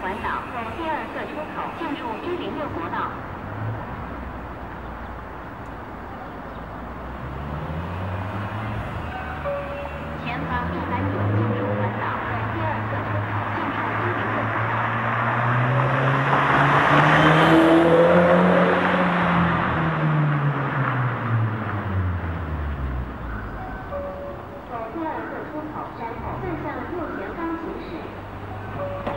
环岛在第二个出口进入一零六国道前方百米进入环岛在第二个出口进入一零六国道第二个出口后再向右前方行驶